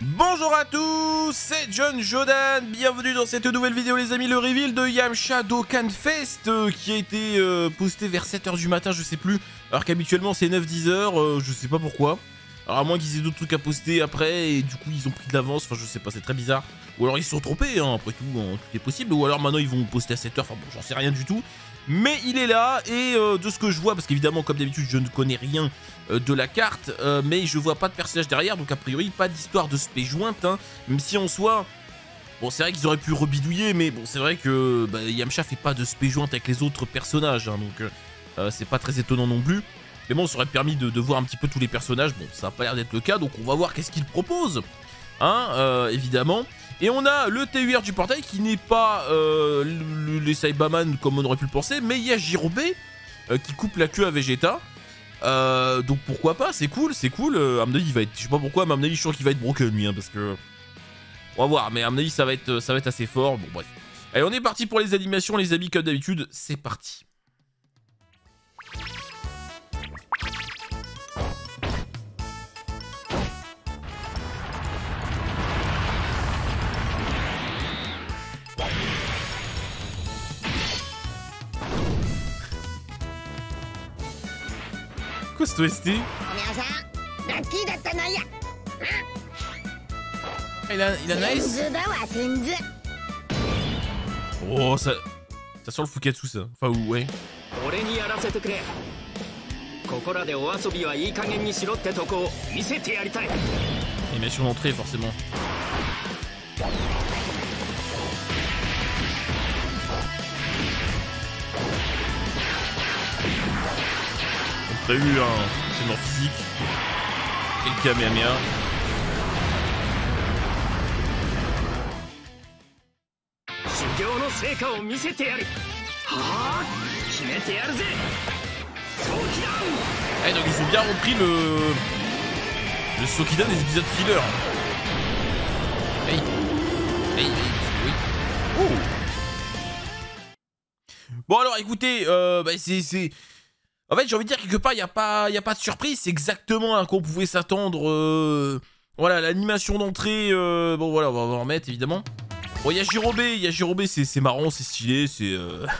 Bonjour à tous, c'est John Jodan, bienvenue dans cette nouvelle vidéo les amis, le reveal de Yamcha Dokkan Fest euh, qui a été euh, posté vers 7h du matin, je sais plus, alors qu'habituellement c'est 9-10h, euh, je sais pas pourquoi. Alors à moins qu'ils aient d'autres trucs à poster après et du coup ils ont pris de l'avance, enfin je sais pas, c'est très bizarre. Ou alors ils se sont trompés, hein, après tout, hein, tout est possible, ou alors maintenant ils vont poster à 7h, enfin bon j'en sais rien du tout. Mais il est là et euh, de ce que je vois, parce qu'évidemment comme d'habitude je ne connais rien euh, de la carte, euh, mais je vois pas de personnage derrière, donc a priori pas d'histoire de spé jointe, hein, même si en soi... Bon c'est vrai qu'ils auraient pu rebidouiller, mais bon c'est vrai que bah, Yamcha fait pas de spé jointe avec les autres personnages, hein, donc c'est pas très étonnant non plus. Mais bon ça aurait permis de, de, voir un petit peu tous les personnages, bon ça a pas l'air d'être le cas, donc on va voir qu'est-ce qu'ils proposent, hein, évidemment. Et on a le TUR du portail qui n'est pas euh, le, les Saibaman comme on aurait pu le penser, mais il y a Jirobe euh, qui coupe la queue à Vegeta. Euh, donc pourquoi pas, c'est cool, c'est cool. Euh, à il va être, je sais pas pourquoi, mais à je suis sûr qu'il va être broken lui, hein, parce que on va voir. Mais à ça va être, ça va être assez fort. Bon bref. Allez, on est parti pour les animations, les amis, comme d'habitude. C'est parti. C'est OST eh, il a, il a nice Oh, ça... Ça sent le Fukatsu, ça. Enfin, ouais. Forcément. Comme prévu, un enchaînement physique. Et le Kamehameha. Eh, donc ils ont bien repris le... Le Sokidan des épisodes filler. Hey. Hey, hey. Oh. Bon alors écoutez, euh, bah, c'est... En fait j'ai envie de dire quelque part il n'y a, pas, a pas de surprise, c'est exactement à quoi on pouvait s'attendre. Euh... Voilà, l'animation d'entrée, euh... bon voilà, on va, en remettre évidemment. Bon, il y a Jirobe, il y a Jirobe, c'est marrant, c'est stylé, c'est... Euh...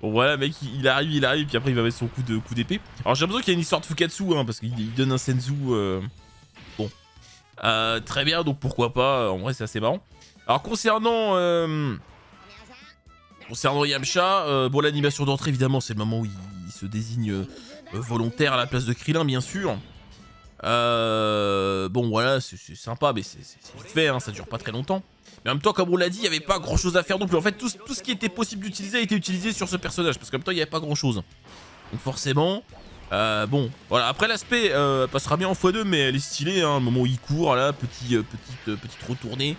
Bon voilà mec il arrive il arrive puis après il va mettre son coup de coup d'épée. Alors j'ai l'impression qu'il y a une histoire de Fukatsu hein, parce qu'il donne un senzu bon très bien donc pourquoi pas en vrai c'est assez marrant. Alors concernant. Concernant Yamcha euh, bon l'animation d'entrée évidemment c'est le moment où il, se désigne euh, volontaire à la place de Krillin bien sûr. Euh, bon voilà c'est sympa mais c'est fait hein, ça dure pas très longtemps. Mais en même temps, comme on l'a dit, il n'y avait pas grand chose à faire non plus. En fait, tout, ce qui était possible d'utiliser a été utilisé sur ce personnage. Parce qu'en même temps, il n'y avait pas grand chose. Donc forcément, euh, bon, voilà. Après, l'aspect euh, passera bien en x2, mais elle est stylée. Hein, le moment où il court, là, petit, petite, petite retournée.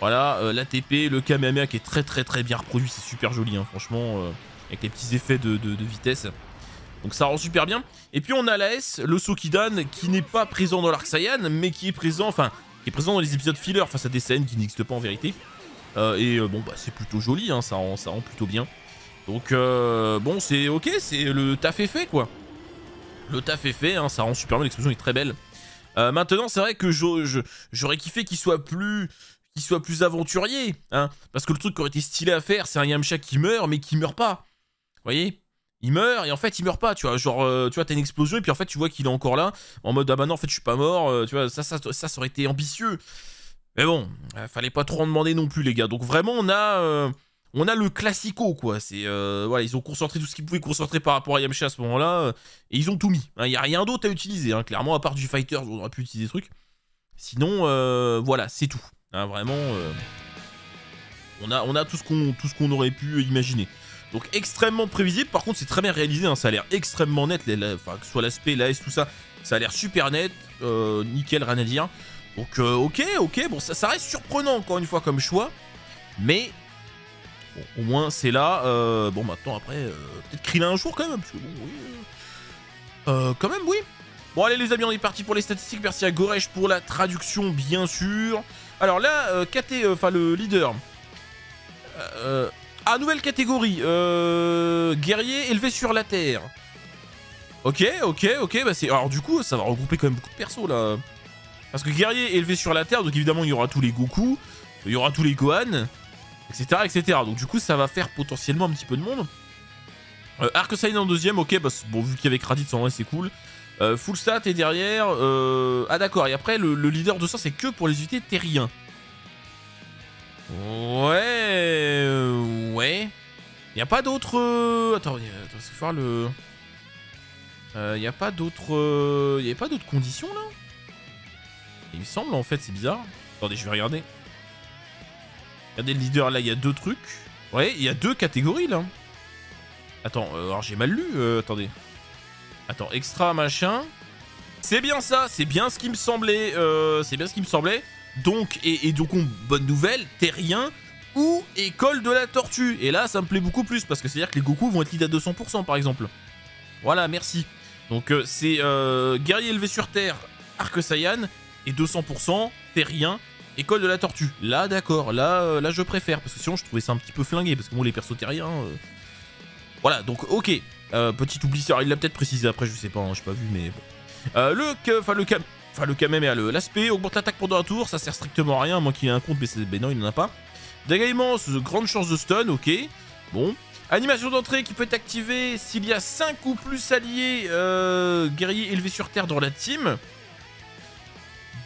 Voilà, euh, l'ATP, le Kamehameha qui est très très très bien reproduit. C'est super joli, hein, franchement. euh, avec les petits effets de, de, vitesse. Donc ça rend super bien. Et puis on a la S, le Sokidan, qui n'est pas présent dans l'Arc Saiyan, mais qui est présent, enfin, qui est présent dans les épisodes filler face à des scènes qui n'existent pas en vérité. Euh, et bon, bah c'est plutôt joli, hein, ça, rend, ça plutôt bien. Donc bon, c'est ok, c'est le taf est fait quoi. Le taf est fait, hein, ça rend super bien, l'explosion est très belle. Maintenant, c'est vrai que j'aurais kiffé qu'il soit plus soit plus aventurier, hein, parce que le truc qui aurait été stylé à faire, c'est un Yamcha qui meurt, mais qui meurt pas. Voyez? Il meurt et en fait il meurt pas tu vois. Genre euh, tu vois t'as une explosion et puis en fait tu vois qu'il est encore là en mode ah bah non en fait je suis pas mort euh, tu vois. Ça ça, ça aurait été ambitieux. Mais bon euh, fallait pas trop en demander non plus les gars. Donc vraiment on a on a le classico quoi. C'est voilà ils ont concentré tout ce qu'ils pouvaient concentrer par rapport à Yamcha à ce moment là et ils ont tout mis il hein, y a rien d'autre à utiliser hein, clairement à part du fighter on aurait pu utiliser des trucs. Sinon voilà c'est tout hein, vraiment euh, on a tout ce qu'on aurait pu imaginer donc extrêmement prévisible, par contre c'est très bien réalisé, hein. ça a l'air extrêmement net, que ce soit l'aspect, l'AS, tout ça, ça a l'air super net, euh, nickel, rien à dire. Donc euh, ok, ok, bon ça, ça, reste surprenant encore une fois comme choix, mais bon, au moins c'est là. Bon maintenant après, peut-être Krillin un jour quand même, parce que bon oui, quand même oui. Bon allez les amis, on est parti pour les statistiques, merci à Goresh pour la traduction bien sûr. Alors là, KT, enfin le leader... Euh, ah, nouvelle catégorie. Euh, guerrier élevé sur la terre. Ok, ok, ok. Bah. Alors du coup, ça va regrouper quand même beaucoup de persos là. Parce que guerrier élevé sur la Terre, donc évidemment il y aura tous les Goku, il y aura tous les Gohan, etc. etc. Donc du coup ça va faire potentiellement un petit peu de monde. Euh, Arc en deuxième, ok, bah, bon vu qu'avec Raditz en vrai c'est cool. Euh, full stat et derrière... Euh... Ah d'accord, et après le, le, leader de ça c'est que pour les unités terriens. Ouais... Ouais... Il a pas d'autres... Attends, attends c'est faire le... Il n'y a pas d'autres... Avait pas d'autres conditions là? Il me semble en fait, c'est bizarre. Attendez, je vais regarder. Regardez le leader, là il y a deux trucs. Ouais, il y a deux catégories là. Attends, euh, alors j'ai mal lu, euh, attendez. Attends, extra machin. C'est bien ça, c'est bien ce qui me semblait. Euh, c'est bien ce qui me semblait. Donc, et, donc, bonne nouvelle, terrien ou école de la tortue. Et là, ça me plaît beaucoup plus parce que c'est-à-dire que les Goku vont être lead à 200% par exemple. Voilà, merci. Donc, euh, c'est euh, guerrier élevé sur terre, Arc Saiyan et 200% terrien école de la tortue. Là, d'accord, là, là, je préfère parce que sinon, je trouvais ça un petit peu flingué parce que bon, les persos terriens. Voilà, donc, ok. Euh, petit oubli, il l'a peut-être précisé après, je sais pas, hein, j'ai pas vu, mais bon. Euh, le, enfin le cam, enfin le l'aspect augmente l'attaque pendant un tour, ça sert strictement à rien, à moins qu'il ait un compte, mais, ben non, il n'en a pas. C'est de grande chance de stun, ok. Bon. Animation d'entrée qui peut être activée s'il y a 5 ou plus alliés euh, guerriers élevés sur terre dans la team.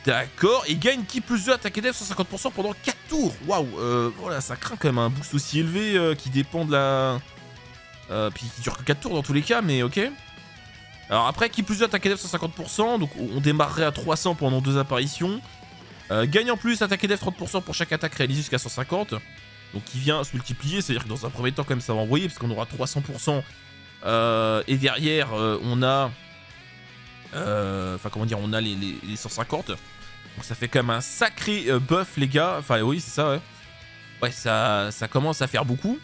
D'accord, et gagne qui plus 2 attaque et def 150% pendant 4 tours. Waouh, voilà, ça craint quand même un boost aussi élevé qui dépend de la. Euh, puis qui dure que 4 tours dans tous les cas, mais ok. Alors après, qui plus 2 attaque def 150%, donc on démarrerait à 300 pendant deux apparitions. Euh, gagne en plus attaque def 30% pour chaque attaque réalisée jusqu'à 150. Donc il vient se multiplier, c'est-à-dire que dans un premier temps, quand même, ça va envoyer, parce qu'on aura 300%. Euh, et derrière, on a. Enfin, comment dire, on a les, les- les 150. Donc ça fait quand même un sacré buff, les gars. Enfin, oui, c'est ça, ouais. Ouais, ça, ça commence à faire beaucoup.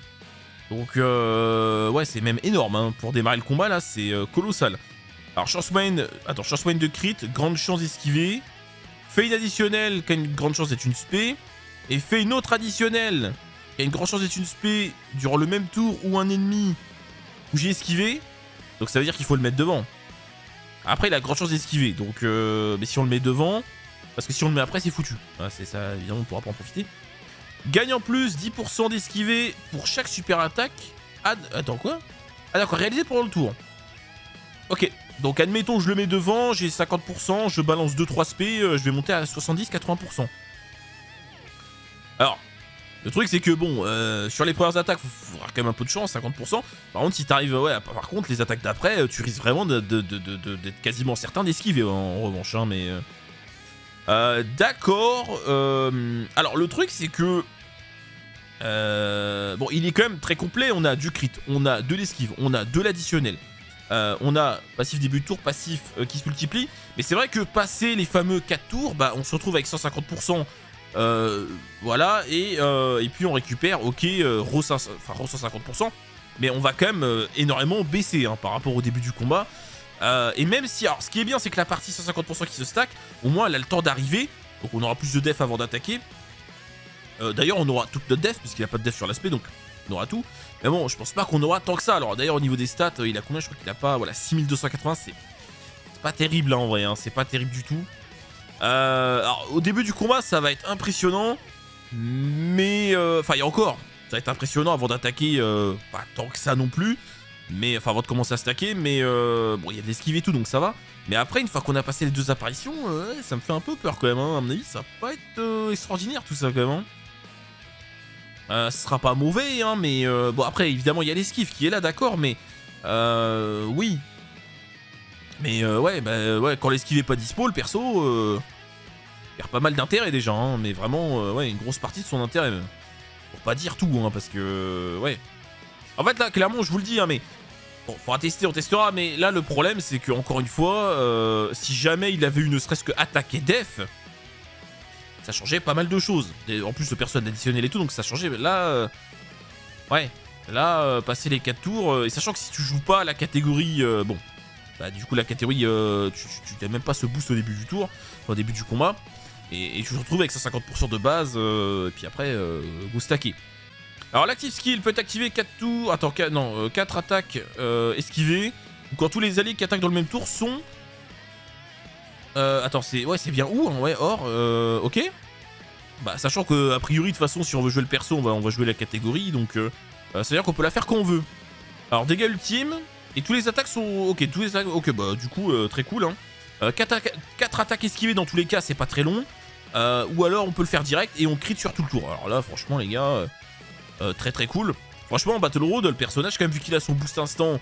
Donc, euh, ouais, c'est même énorme. hein. Pour démarrer le combat, là, c'est euh, colossal. Alors, chance moyenne. Attends, de crit, grande chance d'esquiver. Fait une additionnelle qui une grande chance d'être une spé. Et fait une autre additionnelle qui une grande chance d'être une spé durant le même tour où un ennemi où j'ai esquivé. Donc ça veut dire qu'il faut le mettre devant. Après, il a grande chance d'esquiver. Donc, euh, mais si on le met devant, parce que si on le met après, c'est foutu. Voilà, c'est ça, évidemment, on pourra pas en profiter. Gagne en plus 10% d'esquiver pour chaque super attaque. Ad... Attends, quoi? Ah d'accord, réalisé pendant le tour. Ok, donc admettons, je le mets devant, j'ai 50%, je balance 2-3 spé, euh, je vais monter à 70-80%. Alors, le truc c'est que bon, euh, sur les premières attaques, il faudra quand même un peu de chance, 50%. Par contre, si t'arrives, ouais, par contre, les attaques d'après, euh, tu risques vraiment de- de- d'être quasiment certain d'esquiver en, revanche, hein, mais... D'accord. alors le truc c'est que euh, bon, il est quand même très complet. On a du crit, on a de l'esquive, on a de l'additionnel, euh, on a passif début de tour, passif euh, qui se multiplie. Mais c'est vrai que passer les fameux 4 tours, bah on se retrouve avec 150%. euh, voilà, et, puis on récupère, ok, euh, Raw 500 enfin, Raw 150%, mais on va quand même énormément baisser hein, par rapport au début du combat. Et même si, alors ce qui est bien, c'est que la partie 150% qui se stack, au moins elle a le temps d'arriver, donc on aura plus de def avant d'attaquer. Euh, d'ailleurs, on aura toute notre def, puisqu'il a pas de def sur l'aspect, donc on aura tout. Mais bon, je pense pas qu'on aura tant que ça. Alors d'ailleurs, au niveau des stats, euh, il a combien? Je crois qu'il a pas, voilà, 6280, c'est pas terrible hein, en vrai, hein, c'est pas terrible du tout. Euh, alors, au début du combat, ça va être impressionnant, mais enfin, il y a encore, ça va être impressionnant avant d'attaquer, pas tant que ça non plus, mais enfin, avant de commencer à stacker, mais euh, bon, il y a de l'esquive et tout, donc ça va. Mais après, une fois qu'on a passé les deux apparitions, euh, ça me fait un peu peur quand même. Hein. À mon avis, ça va pas être extraordinaire tout ça quand même. hein. Euh, ce sera pas mauvais, hein, mais euh, bon, après, évidemment, il y a l'esquive qui est là, d'accord, mais euh, oui. Mais ouais, bah, ouais, quand l'esquive est pas dispo, le perso perd pas mal d'intérêt déjà, hein, mais vraiment, ouais, une grosse partie de son intérêt. Pour pas dire tout, hein, parce que, ouais. En fait, là, clairement, je vous le dis, hein, mais Bon, faudra tester, on testera, mais là le problème c'est que encore une fois, si jamais il avait eu ne serait-ce que attaque et def, ça changeait pas mal de choses. En plus le perso additionnel et tout, donc ça changeait. Là, euh, ouais, là euh, passer les 4 tours, euh, et sachant que si tu joues pas la catégorie, bon, bah du coup la catégorie, tu t'as même pas ce boost au début du tour, au début du combat, et, tu te retrouves avec 150% de base, et puis après euh, stacker. Alors l'active skill peut activer 4 tours. Attends, 4, non, 4 attaques esquivées. Quand tous les alliés qui attaquent dans le même tour sont. Euh, attends, c'est ouais, c'est bien où hein, Ouais, or, euh, ok. Bah, sachant que a priori, de toute façon, si on veut jouer le perso, on va, on va jouer la catégorie, donc euh, euh, c'est à dire qu'on peut la faire quand on veut. Alors dégâts ultime et tous les attaques sont ok, tous les attaques, ok, bah du coup très cool. Hein. 4, attaques esquivées dans tous les cas, c'est pas très long. Ou alors on peut le faire direct et on crit sur tout le tour. Alors là, franchement, les gars, très très cool. Franchement, Battle Road, le personnage, quand même, vu qu'il a son boost instant,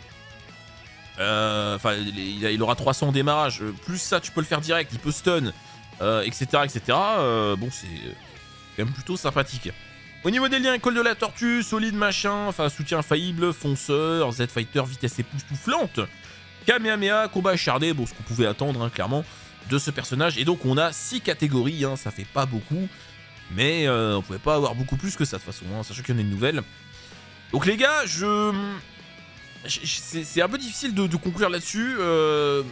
enfin, il, aura 300 au démarrage. Plus ça, tu peux le faire direct, il peut stun, etc., etc. bon, c'est quand même plutôt sympathique. Au niveau des liens, école de la tortue, solide machin, enfin soutien infaillible, fonceur, Z-Fighter, vitesse époustouflante, Kamehameha, combat acharné, bon ce qu'on pouvait attendre hein, clairement de ce personnage. Et donc on a 6 catégories, hein, ça fait pas beaucoup, mais euh, on pouvait pas avoir beaucoup plus que ça de toute façon, hein, sachant qu'il y en a une nouvelle. Donc les gars, je... C'est un peu difficile de, conclure là-dessus. Euh...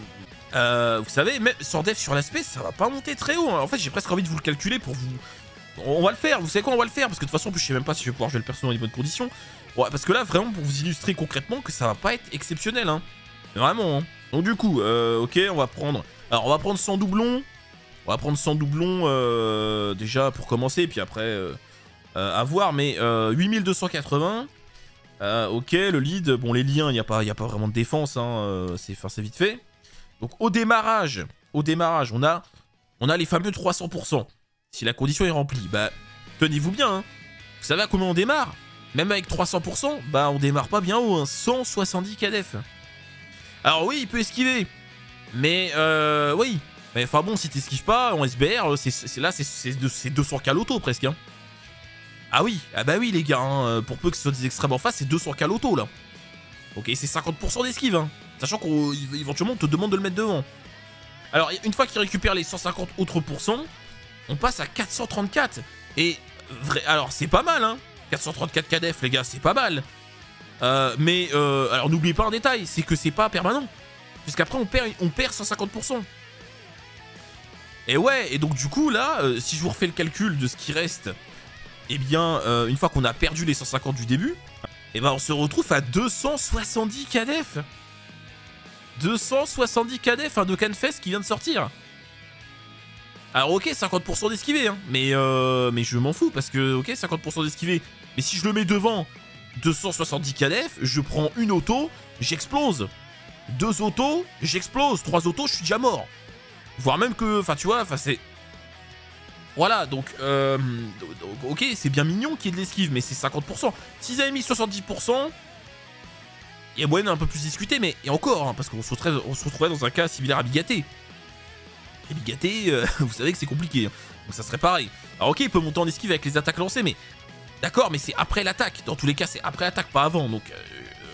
Euh, vous savez, même sans def sur l'aspect, ça va pas monter très haut. Hein. En fait, j'ai presque envie de vous le calculer pour vous on va le faire, vous savez quoi, on va le faire, parce que de toute façon, je sais même pas si je vais pouvoir jouer le perso dans les bonnes conditions. Ouais, parce que là, vraiment, pour vous illustrer concrètement que ça va pas être exceptionnel, hein. Vraiment, hein. Donc du coup, euh, ok, on va prendre... Alors, on va prendre 100 doublons. On va prendre 100 doublons, euh, déjà, pour commencer, puis après, à voir, mais 8280. Ok, le lead, bon, les liens, il n'y a, pas, a pas vraiment de défense, hein, c'est vite fait. Donc, au démarrage, au démarrage, on a, on a les fameux 300%. Si la condition est remplie, bah, tenez-vous bien, hein. Vous savez à combien on démarre? Même avec 300%, bah on démarre pas bien haut, hein. 170 KDF. Alors oui, il peut esquiver. Mais, euh, oui. Mais enfin bon, si t'esquives pas en SBR, c'est là, c'est 200 k l'auto presque, hein. Ah oui, ah bah oui les gars, hein. pour peu que ce soit des extrêmes en face, c'est 200 k l'auto là. Ok, c'est 50% d'esquive, hein. Sachant qu'éventuellement on te demande de le mettre devant. Alors, une fois qu'il récupère les 150 autres pourcents, on passe à 434. Et vrai, alors c'est pas mal, hein. 434 KDF, les gars, c'est pas mal. Euh, mais euh, alors n'oubliez pas un détail, c'est que c'est pas permanent. Puisqu'après on perd, on perd 150%. Et ouais, et donc du coup là, euh, si je vous refais le calcul de ce qui reste, eh bien, une fois qu'on a perdu les 150 du début, eh ben on se retrouve à 270 KDF. 270 KDF, un Fest qui vient de sortir. Alors ok, 50% d'esquiver, hein, mais, euh, mais je m'en fous parce que, ok, 50% d'esquiver. Mais si je le mets devant 270 KDF, je prends une auto, j'explose. Deux autos, j'explose. Trois autos, je suis déjà mort. Voire même que, enfin tu vois, c'est... Voilà, donc, euh, ok, c'est bien mignon qu'il y ait de l'esquive, mais c'est 50%. S'ils avaient mis 70%, il y a moyen d'un peu plus discuter, mais et encore, hein, parce qu'on se, retrouverait dans un cas similaire à Bigaté. Et Bigaté, euh, vous savez que c'est compliqué. Hein. Donc ça serait pareil. Alors ok, il peut monter en esquive avec les attaques lancées, mais... D'accord, mais c'est après l'attaque. Dans tous les cas, c'est après l'attaque, pas avant. Donc euh,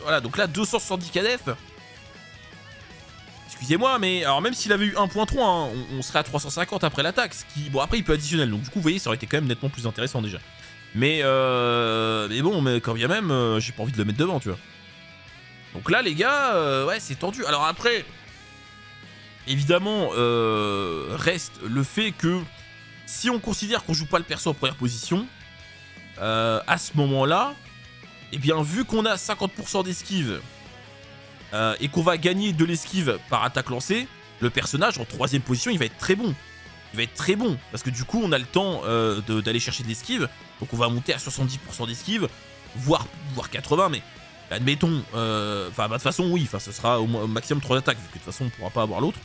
voilà, donc là, 270 KDF. Excusez-moi, mais alors même s'il avait eu 1.3, hein, on, serait à 350 après l'attaque. Qui, bon, après, il peut additionnel. Donc du coup, vous voyez, ça aurait été quand même nettement plus intéressant déjà. Mais, euh, mais bon, mais quand bien même, euh, j'ai pas envie de le mettre devant, tu vois. Donc là, les gars, ouais, c'est tendu. Alors après, évidemment, euh, reste le fait que si on considère qu'on joue pas le perso en première position, euh, à ce moment-là, eh bien, vu qu'on a 50% d'esquive euh, et qu'on va gagner de l'esquive par attaque lancée, le personnage en troisième position, il va être très bon. Il va être très bon, parce que du coup, on a le temps d'aller chercher de l'esquive, donc on va monter à 70% d'esquive, voire, voire 80, mais admettons, enfin, bah, de toute façon, oui, ce sera au, maximum 3 attaques, de toute façon, on pourra pas avoir l'autre.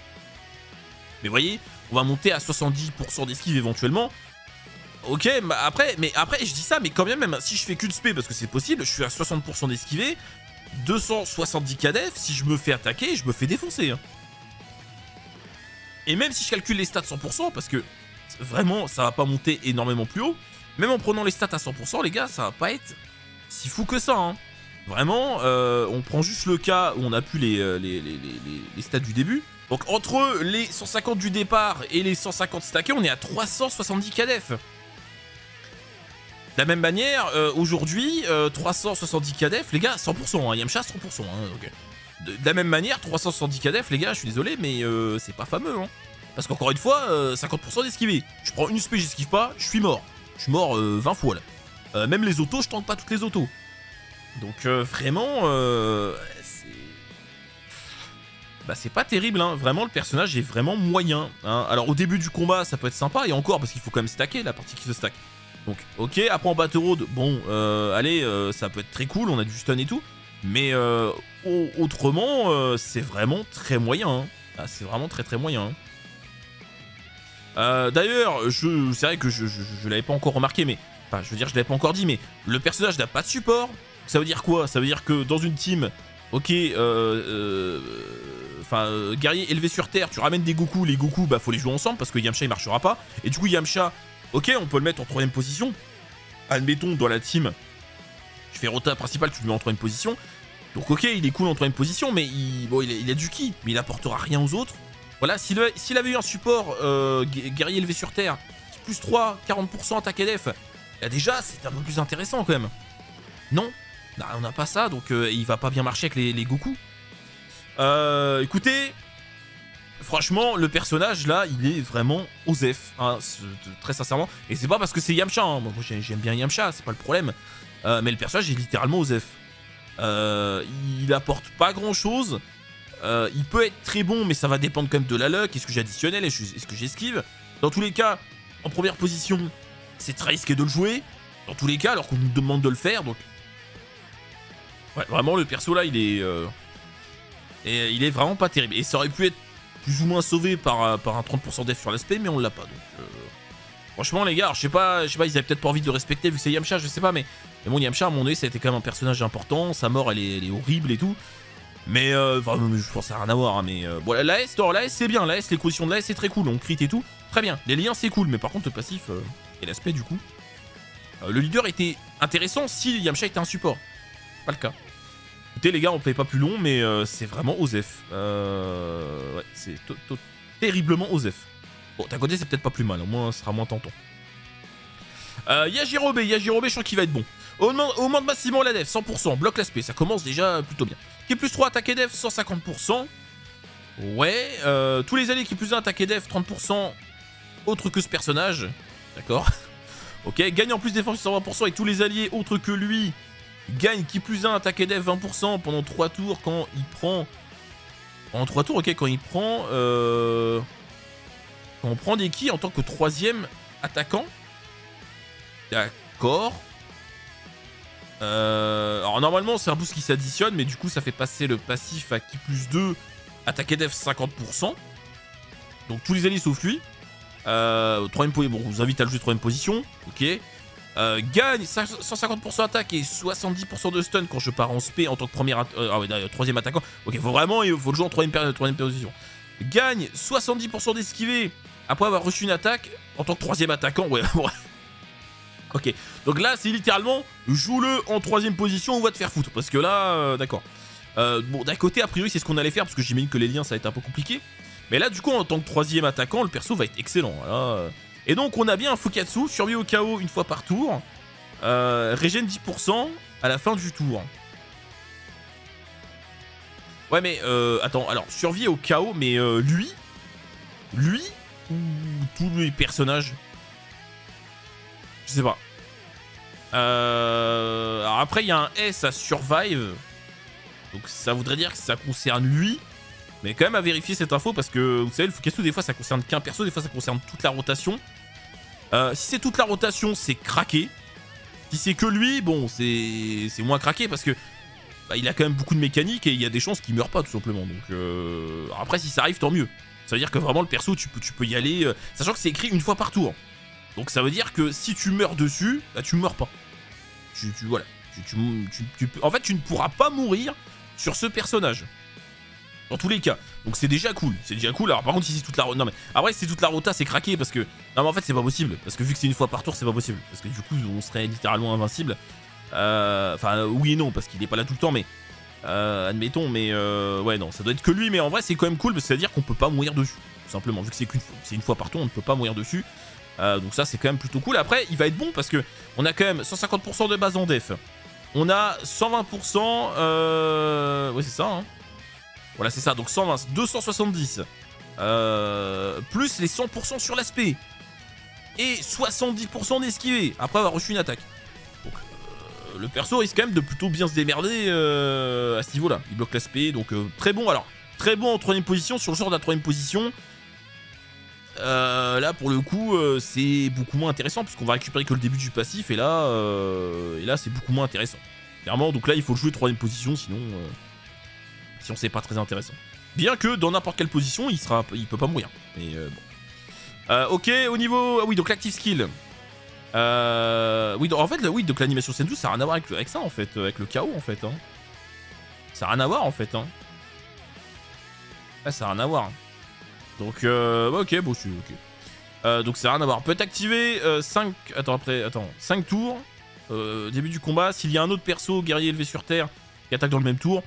Mais voyez, on va monter à 70% d'esquive éventuellement. Ok, après, mais après, je dis ça, mais quand même, même si je fais qu'une spé, parce que c'est possible, je suis à 60% d'esquiver, 270 KDF, si je me fais attaquer, je me fais défoncer. Hein. Et même si je calcule les stats 100%, parce que vraiment, ça va pas monter énormément plus haut, même en prenant les stats à 100%, les gars, ça va pas être si fou que ça. Hein. Vraiment, euh, on prend juste le cas où on a pu les, euh, les, stats du début. Donc entre les 150 du départ et les 150 stackés, on est à 370 KDF. De la même manière, euh, aujourd'hui, 370 KDF, les gars, 100%, hein, Yamcha 100%. Hein, de, la même manière, 370 KDF, les gars, je suis désolé, mais euh, c'est pas fameux. Hein. Parce qu'encore une fois, 50% euh, d'esquiver. Je prends une spé, j'esquive pas, je suis mort. Je suis mort 20 fois là. même les autos, je tente pas toutes les autos. Donc vraiment, bah c'est pas terrible, hein. vraiment le personnage est vraiment moyen. Hein. Alors au début du combat ça peut être sympa, et encore parce qu'il faut quand même stacker la partie qui se stack. Donc ok, après en Battle Road, bon, euh, allez, euh, ça peut être très cool, on a du stun et tout, mais euh, autrement c'est vraiment très moyen. Hein. Ah, c'est vraiment très très moyen. Hein. D'ailleurs, c'est vrai que je, je, l'avais pas encore remarqué, mais enfin je veux dire je l'avais pas encore dit, mais le personnage n'a pas de support. Ça veut dire quoi? Ça veut dire que dans une team, ok, euh, enfin, euh, guerrier élevé sur terre, tu ramènes des Goku, les Goku, bah faut les jouer ensemble parce que Yamcha il marchera pas. Et du coup, Yamcha, ok, on peut le mettre en troisième position. Admettons, dans la team, tu fais rota principal, tu le mets en troisième position. Donc, ok, il est cool en troisième position, mais il, bon, il, a, du ki, mais il apportera rien aux autres. Voilà, s'il avait eu un support euh, guerrier élevé sur terre, plus 3, 40% attaque def, là déjà, c'est un peu plus intéressant quand même. Non, bah, on n'a pas ça, donc euh, il va pas bien marcher avec les, les Goku. Euh, écoutez, franchement, le personnage là, il est vraiment osef, hein, très sincèrement. Et c'est pas parce que c'est Yamcha, hein. moi j'aime bien Yamcha, c'est pas le problème. Euh, mais le personnage est littéralement osef. Euh, il apporte pas grand chose. il peut être très bon, mais ça va dépendre quand même de la luck. Est-ce que j'additionnel Est-ce que j'esquive? Dans tous les cas, en première position, c'est très risqué de le jouer. Dans tous les cas, alors qu'on nous demande de le faire, donc... Vraiment, le perso là, il est... Et euh, il est vraiment pas terrible. Et ça aurait pu être plus ou moins sauvé par, euh, par un 30% def sur l'aspect, mais on l'a pas. Donc, euh, franchement, les gars, je sais pas, je sais pas, ils avaient peut-être pas envie de respecter vu que c'est Yamcha, je sais pas, mais, mais bon, Yamcha, à mon avis, ça a été quand même un personnage important. Sa mort, elle est, horrible et tout. Mais euh, je pense n'a rien à voir. Hein, mais bon, la S, la S c'est bien. La S, les conditions de la S, c'est très cool. On crit et tout. Très bien. Les liens, c'est cool. Mais par contre, le passif et l'aspect, du coup. le leader était intéressant si Yamcha était un support. Pas le cas. Les gars, on fait pas plus long, mais euh, c'est vraiment Osef. Euh, c'est terriblement Osef. Bon, d'un côté, c'est peut-être pas plus mal, au moins, ce sera moins tentant. Euh, Yajirobe, Yajirobe, je sens qu'il va être bon. Au moment de massivement la def, 100%, bloque l'aspect, ça commence déjà plutôt bien. Qui est plus 3, attaque et def, 150%. Ouais, euh, tous les alliés qui plus 1, attaque et def, 30%, autre que ce personnage. D'accord Ok, gagne en plus défense 120% et tous les alliés autres que lui Gagne qui plus 1, attaque def 20% pendant 3 tours quand il prend... En 3 tours, ok, quand il prend... Euh... Quand on prend des ki en tant que troisième attaquant. D'accord. Euh... Alors normalement c'est un boost qui s'additionne, mais du coup ça fait passer le passif à qui plus 2, attaque et def 50%. Donc tous les alliés sauf lui. Euh, troisième, bon, on vous invite à le jouer troisième position, ok. Euh, gagne 150% attaque et 70% de stun quand je pars en SP en tant que premier euh, ah troisième attaquant. Ok, faut vraiment, il faut le jouer en troisième, troisième position. Gagne 70% d'esquiver après avoir reçu une attaque en tant que troisième attaquant. Ouais, Ok, donc là c'est littéralement joue-le en troisième position, on va te faire foutre. Parce que là, euh, d'accord. bon, d'un côté, a priori, c'est ce qu'on allait faire parce que j'imagine que les liens ça va être un peu compliqué. Mais là, du coup, en tant que troisième attaquant, le perso va être excellent. Voilà. Et donc on a bien un Fukatsu, survie au chaos une fois par tour, euh, régène 10% à la fin du tour. Ouais mais euh, attends, alors survie au chaos, mais euh, lui, lui ou tous les personnages? Je sais pas. Alors après il y a un S à survive, donc ça voudrait dire que ça concerne lui. Mais quand même à vérifier cette info parce que vous savez, le Fukatsu, des fois ça concerne qu'un perso, des fois ça concerne toute la rotation. Euh, si c'est toute la rotation, c'est craqué. Si c'est que lui, bon, c'est moins craqué parce que bah, il a quand même beaucoup de mécanique et il y a des chances qu'il meure pas tout simplement. Donc euh, après, si ça arrive, tant mieux. Ça veut dire que vraiment le perso, tu peux, tu peux y aller, euh, sachant que c'est écrit une fois par tour. Donc ça veut dire que si tu meurs dessus, bah, tu meurs pas. Tu, tu voilà. en fait, tu ne pourras pas mourir sur ce personnage. Dans tous les cas. Donc c'est déjà cool. C'est déjà cool. Alors par contre, c'est toute la Non mais après, si toute la rota, c'est craqué parce que. Non mais en fait, c'est pas possible. Parce que vu que c'est une fois par tour, c'est pas possible. Parce que du coup, on serait littéralement invincible. Euh, enfin, oui et non, parce qu'il est pas là tout le temps, mais. Euh, admettons, mais euh, ouais, non, ça doit être que lui, mais en vrai, c'est quand même cool, parce que c'est-à-dire qu'on peut pas mourir dessus, tout simplement. Vu que c'est une fois par tour, on ne peut pas mourir dessus. donc ça, c'est quand même plutôt cool. Après, il va être bon parce que on a quand même 150% de base en def. On a 120%. Ouais, c'est ça, hein. Voilà, c'est ça. Donc 120, 270. Euh, plus les 100% sur l'aspect. Et 70% d'esquiver après avoir reçu une attaque. Donc euh, le perso risque quand même de plutôt bien se démerder euh, à ce niveau-là. Il bloque l'aspect, donc très bon. Alors, très bon en troisième position. Sur le sort de la troisième position, euh, là pour le coup euh, c'est beaucoup moins intéressant puisqu'on va récupérer que le début du passif et là, euh, et là c'est beaucoup moins intéressant. Clairement, donc là il faut le jouer troisième position sinon, sinon c'est pas très intéressant. Bien que dans n'importe quelle position il sera, il peut pas mourir. Mais bon. ok, au niveau, ah oui donc l'active skill. oui, donc, en fait, oui, donc l'animation Senju, ça n'a rien à voir avec, ça en fait, avec le chaos en fait. Hein. Ça n'a rien à voir en fait. Hein. Ça n'a rien à voir. Donc, euh, ok, bon, c'est ok. Euh, donc, ça n'a rien à voir. Peut activé 5... Euh, attends, après, attends. 5 tours. Euh, début du combat. S'il y a un autre perso, guerrier élevé sur Terre, qui attaque dans le même tour.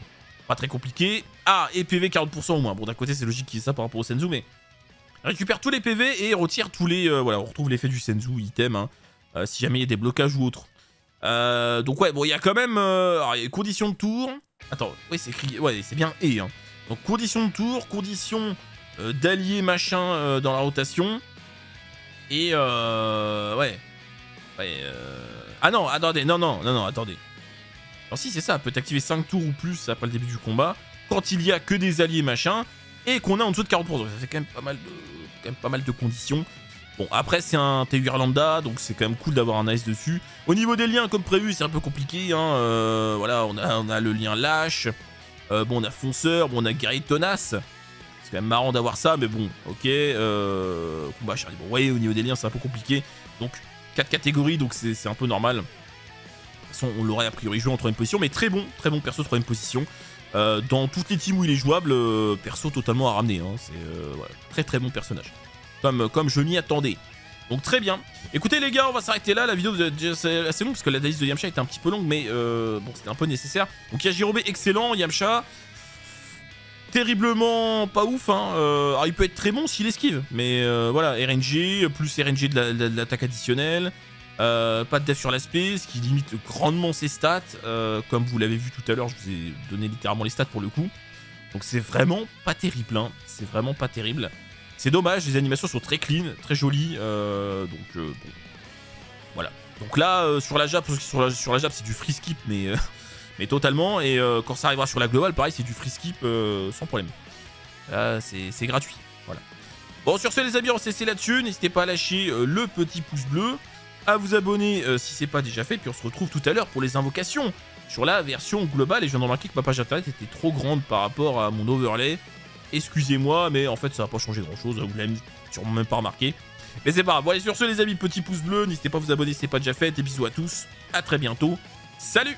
Pas très compliqué. Ah, et PV 40% au moins. Bon, d'un côté, c'est logique qu'il y ait ça par rapport au Senzu, mais... Récupère tous les PV et retire tous les... voilà, on retrouve l'effet du Senzu, item, hein, si jamais il y a des blocages ou autre. donc ouais, bon, il y a quand même... alors, il y a conditions de tour. Attends, oui, c'est écrit... Ouais, c'est bien et, hein. Donc, conditions de tour, conditions euh, d'alliés machin euh, dans la rotation. Et euh, ouais. Ouais. Ah non, attendez, non, non, non, non, attendez. Alors si c'est ça, peut activer 5 tours ou plus après le début du combat, quand il y a que des alliés machin, et qu'on a en dessous de 40%. Ça fait quand même pas mal de, conditions. Bon, après, c'est un TUR lambda, donc c'est quand même cool d'avoir un AS dessus. Au niveau des liens, comme prévu, c'est un peu compliqué. Hein, voilà, on a, le lien lâche. bon, on a fonceur, bon, on a guerrier tenace. C'est quand même marrant d'avoir ça, mais bon, ok. Euh, combat charlie. Bon, ouais, au niveau des liens, c'est un peu compliqué. Donc, 4 catégories, donc c'est un peu normal. On l'aurait a priori joué en 3 position, mais très bon, très bon perso 3 position. Euh, dans toutes les teams où il est jouable, euh, perso totalement à ramener. Hein. C'est euh, très très bon personnage. Comme, comme je m'y attendais. Donc très bien. Écoutez les gars, on va s'arrêter là. La vidéo est assez longue parce que l'analyse de Yamcha était un petit peu longue, mais bon, c'était un peu nécessaire. Donc Yajirobe, excellent. Yamcha, terriblement pas ouf. Hein. Il peut être très bon s'il esquive, mais voilà, RNG, plus RNG de l'attaque additionnelle, euh, pas de def sur l'aspect, ce qui limite grandement ses stats. comme vous l'avez vu tout à l'heure, je vous ai donné littéralement les stats pour le coup. Donc c'est vraiment pas terrible, hein. c'est vraiment pas terrible. C'est dommage, les animations sont très clean, très jolies, donc bon. Voilà. Donc là, sur la Jap, sur la, sur c'est du free skip, mais totalement. Et euh, quand ça arrivera sur la globale, pareil, c'est du free skip euh, sans problème. Là, c'est gratuit. Voilà. Bon, sur ce, les amis, on s'est là-dessus. N'hésitez pas à lâcher euh, le petit pouce bleu, à vous abonner si c'est pas déjà fait. Puis on se retrouve tout à l'heure pour les invocations sur la version globale. Et je viens de remarquer que ma page internet était trop grande par rapport à mon overlay. Excusez-moi, mais en fait, ça va pas changer grand-chose. Vous l'avez sûrement même pas remarqué. Mais c'est pas grave. Sur ce, les amis, petit pouce bleu. N'hésitez pas à vous abonner si c'est pas déjà fait. Et bisous à tous. À très bientôt. Salut